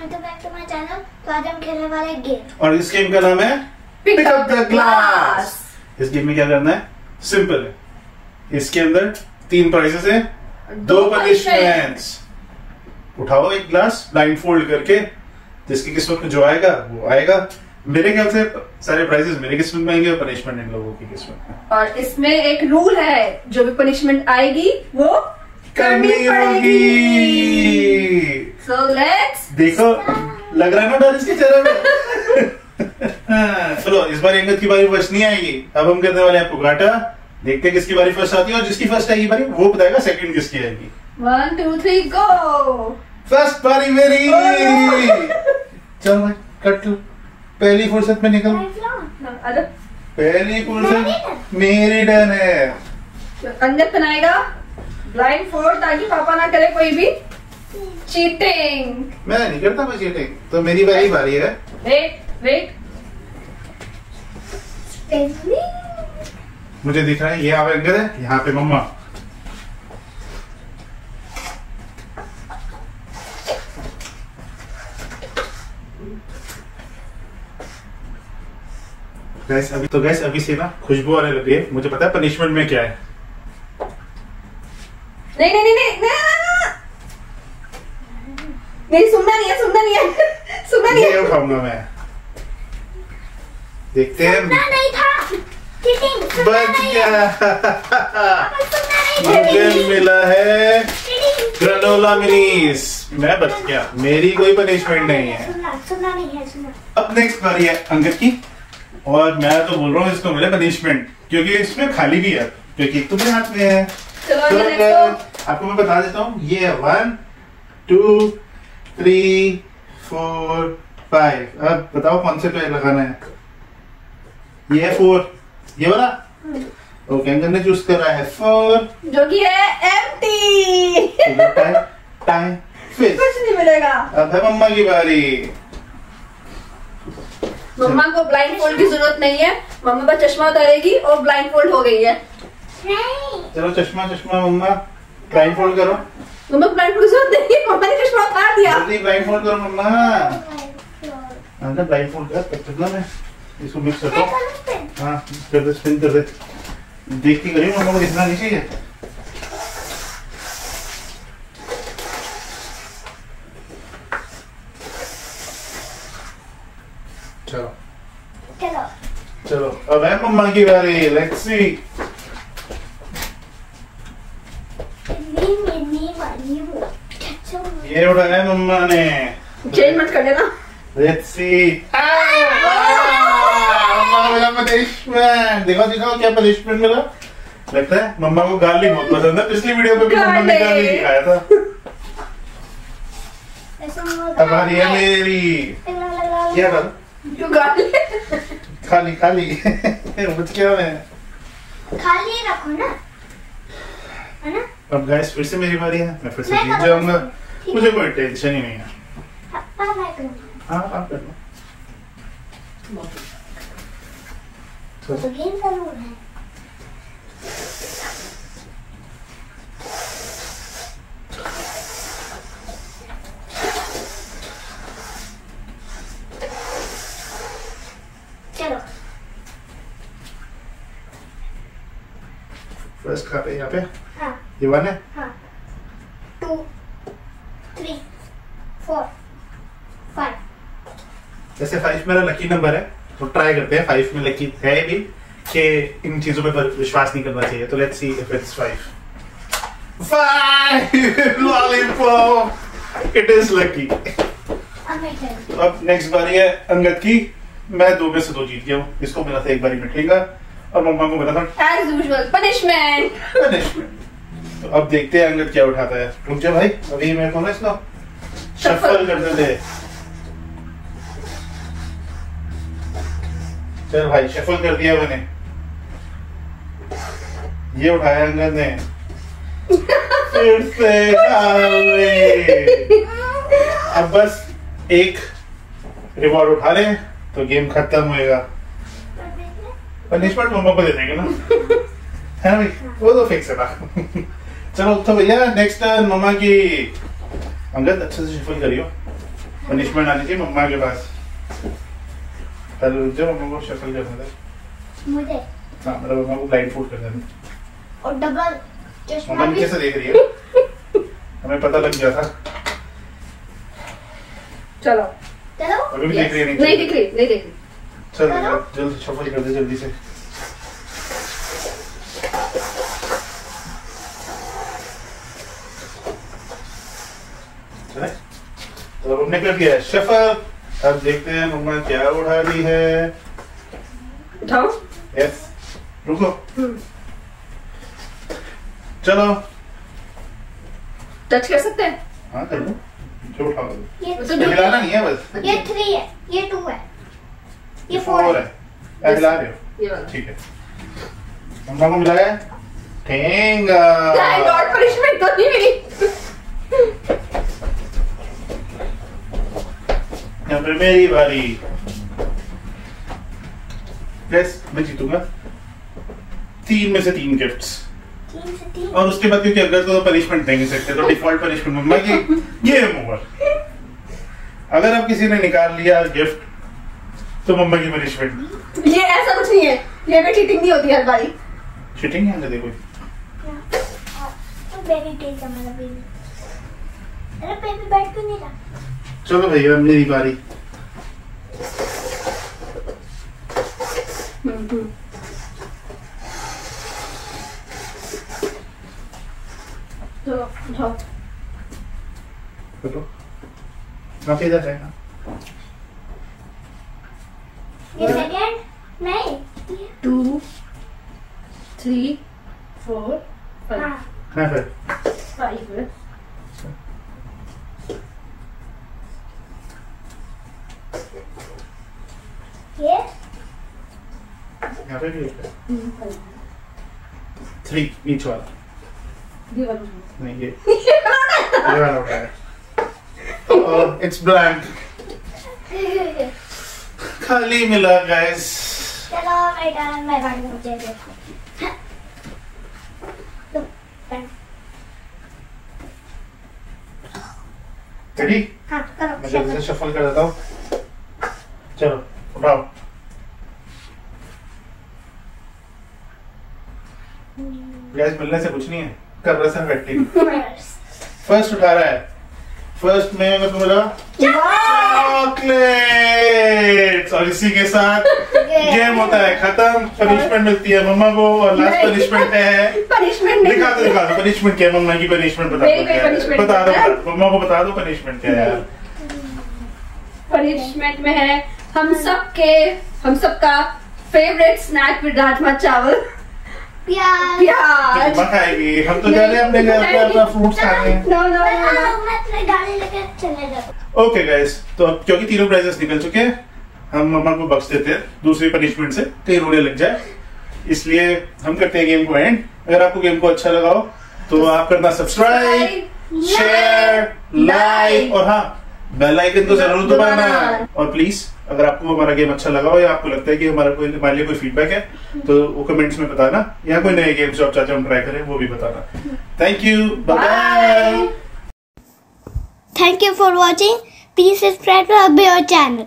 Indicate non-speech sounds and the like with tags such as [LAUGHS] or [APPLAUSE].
Welcome back to my channel तो आज हम खेलने वाले गेम और इस गेम का नाम है Pick up the glass. इस गेम में क्या करना है? सिंपल है। इसके अंदर तीन प्राइजेस है। दो दो पनिशमेंट्स उठाओ एक ग्लास ब्लाइंड फोल्ड करके जिसकी किस्मत में जो आएगा वो आएगा। मेरे ख्याल से सारे प्राइजेस मेरे किस्मत में आएँगे और पनिशमेंट इन लोगों की किस्मत में। और इसमें एक रूल है जो भी पनिशमेंट आएगी वो करनी पड़ेगी होगी। सो लेट्स देखो लग रहा है ना डर इसके चेहरे में चलो इस बार अंगद की बारी फ़र्स्ट नहीं आएगी। अब हम करने वाले हैं पुगाटा। देखते हैं किसकी बारी फ़र्स्ट आती है और जिसकी फ़र्स्ट आएगी बारी वो बताएगा सेकंड किसकी आएगी। One two three go first बारी मेरी। चलो भाई कट लो पहली फुर्सत में निकल। पहली फुर्सत मेरी टर्न है। अंदर बनाएगा। ब्लाइंड फोल्ड ताकि पापा ना करे कोई भी। चीटिंग मैं नहीं करता मैं चीटिंग तो मेरी बारी बारी है। वेट वेट मुझे दिख रहा है ये अंगद है यहाँ पे मम्मा। गैस अभी तो गैस अभी से ना खुशबू आने लगी है। मुझे पता है पनिशमेंट में क्या है। नहीं नहीं नहीं नहीं नहीं, नहीं, नहीं सुनना नहीं है सुनना नहीं है सुनना नहीं ये है उठाऊँगा मैं देखते हैं सुनना नहीं था। चीटिंग बच गया। नहीं मुझे मिला है ग्रेनोला मिनीस मैं बच गया। मेरी कोई पनिशमेंट नहीं है। सुनना सुनना नहीं है सुनना। अब नेक्स्ट बारी है अंकित की। और मैं तो बोल रहा हूँ इसको मिले पनिशमेंट क्योंकि इसमें खाली भी है। क्योंकि एक तुम्हारे हाथ में है। तो आपको मैं बता देता हूँ। ये है one two three four five अब बताओ कौन से पे लगाना है? ये है फोर ये वाला? ओके अंकल ने चूज़ करा है. फोर जो कि है एम्प्टी टाइम टाइम फिर कुछ नहीं मिलेगा। अब है मम्मा की बारी. मम्मा को ब्लाइंड फोल्ड की ज़रूरत नहीं है। मम्मा बस चश्मा उतारेगी और ब्लाइंड फोल्ड हो गई है। चलो चश्मा चश्मा मम्मा. ब्लाइंड फोल्ड करो. मम्मा ब्लाइंड फोल्ड है मम्मा ने चश्मा उतार दिया। जल्दी ब्लाइंड फोल्ड करो मम्मा। अंदर ब्लाइंड फोल्ड कर तब तक ना मैं इसको मिक्स करता हूँ हाँ कर दे स्पिन कर दे। देख के करिए मम्मा को दिखना नहीं चाहिए। चलो। चलो। चलो। अब है मम्मा की बारी। लेट्स सी नी नी नी वाली वो चलो ये उठाया है मम्मा ने चेंज मत कर देना लेट्स सी मम्मा मिला पनिशमेंट देखो दिखाओ क्या पनिशमेंट मिला लगता है मम्मा को गार्लिक बहुत पसंद है पिछली वीडियो में भी मम्मा ने. गार्लिक दिखाया था ऐसा अब आ रही है मेरी क्या कर क्यों गाली खाली खाली बच गया मैं खाली रखो ना है ना अब गैस फिर से मेरी बारी है मैं फिर से जीत जाऊँगा मुझे कोई टेंशन ही नहीं है। हाँ आप कर लो तो गेम का रूल है फ़र्स्ट कहाँ पे यहाँ पे। हाँ। ये वन है? हाँ। टू फोर फाइव जैसे फाइव मेरा लकी नंबर है तो ट्राई करते हैं फाइव में लकी है भी कि इन चीज़ों पे पर विश्वास नहीं करना चाहिए। तो let's see if it's five five lollipop it is lucky अब नेक्स्ट बारी है अंगद की मैं दो में से दो जीत गया हूँ। इसको मिला था एक बारी मिठेगा और मम्मा को मिला था एज यूजुअल पनिशमेंट पनिशमेंट तो अब देखते हैं अंगद क्या उठाता है। रुक जा भाई अभी मेरे को ना इसको शफल करने दे चल भाई शफल कर दिया मैंने। ये उठाया अंगद ने। फिर से अब बस एक रिवॉर्ड उठा ले तो गेम खत्म होएगा। पनिशमेंट मम्मा को दे देंगे ना। [LAUGHS] है ना भाई? वो तो फिक्स है ना। [LAUGHS] चलो तो भैया नेक्स्ट टर्न मम्मा की। अंगद अच्छे से शफल करियो पनिशमेंट आनी चाहिए मम्मा के पास पहले रुक जाओ मम्मा को शफल करने दे मुझे। हाँ मतलब मम्मा को ब्लाइंड फ़ूड करने दे और डबल चश्मा मम्मा भी। नीचे से देख रही है। हमें पता लग गया था। चलो। चलो। अभी भी देख रही है नहीं नीचे दिख रही नहीं दिख रही। चल। जल्दी शफल कर दे जल्दी से। तो अब हमने कर दिया है। शफल अब देखते हैं मम्मा क्या उठा रही है। उठाओ। यस रुको। हम्म। चलो। टच कर सकते हैं? हाँ कर लो। जो उठाओ। ये तो जो- हिलाना नहीं है बस। ये थ्री है। ये टू है। ये फोर है। है। हिला रहे हो ठीक है। मम्मा को मिलाया ठेंगा। थैंक गॉड पनिशमेंट तो नहीं मिली। यहाँ पे मेरी बारी यस मैं जीतूँगा तीन में से तीन गिफ्ट्स और उसके बाद क्योंकि अगर तो पनिशमेंट नहीं सकते तो डिफ़ॉल्ट पनिशमेंट मम्मा की गेम ओवर अगर अब किसी ने निकाल लिया गिफ्ट तो मम्मा की पनिशमेंट ये ऐसा कुछ नहीं है। ये भी चीटिंग नहीं होती हर बारी। चीटिंग है अंदर देखो। तो बेबी टेक मेरा बेबी अरे बेबी बैठ क्यों नहीं रहा? चलो भैया मेरी बारी तो काफ़ी इधर है two three four five five ये यहाँ पे भी एक है थ्री ईच वाला नहीं ये ये वाला उठाया इट्स ब्लैंक खाली मिला गाइस चलो बेटा मैं गाड़ी मुझे देखो रेडी हाँ करो मैं जल्दी से शफल कर देता हूँ। चलो उठाओ। गैस मिलने से कुछ नहीं है। कर रहा सिर्फ़ एक्टिंग फ़र्स्ट उठा रहा है। फ़र्स्ट में मेरे को मिला चॉकलेट और इसी के साथ गेम होता है खत्म। पनिशमेंट मिलती है मम्मा को और लास्ट पनिशमेंट है। पनिशमेंट दिखा दो दिखा दो। पनिशमेंट क्या है? मम्मा की पनिशमेंट बता दो। बता दो। मम्मा को बता दो पनिशमेंट क्या है यार। पनिशमेंट में है हम सब के हम सबका फेवरेट स्नैक विद राजमा चावल। प्याज। प्याज। मम्मा खाएगी हम तो जा रहे हैं अपने घर पे अपना फ्रूट्स खाने। No no no. मैं अपनी गाड़ी लेकर चले जाता ओके गाइस तो अब क्योंकि तीनों प्राइजेस निकल चुके हैं हम मम्मा को बख्श देते हैं। दूसरी पनिशमेंट से कहीं रोने लग जाए। इसलिए हम करते हैं गेम को एंड अगर आपको गेम को अच्छा लगा हो तो आप करना सब्सक्राइब शेयर लाइक और हाँ बेल आइकन तो ज़रूर दबाना। और प्लीज़ अगर आपको हमारा गेम अच्छा लगा हो या आपको लगता है कि हमारा कोई हमारे लिए कोई फीडबैक है तो वो कमेंट्स में बताना। या कोई नए गेम्स जो आप चाहते हो हम ट्राई करें वो भी बताना। Thank you bye thank you for watching please subscribe to our channel.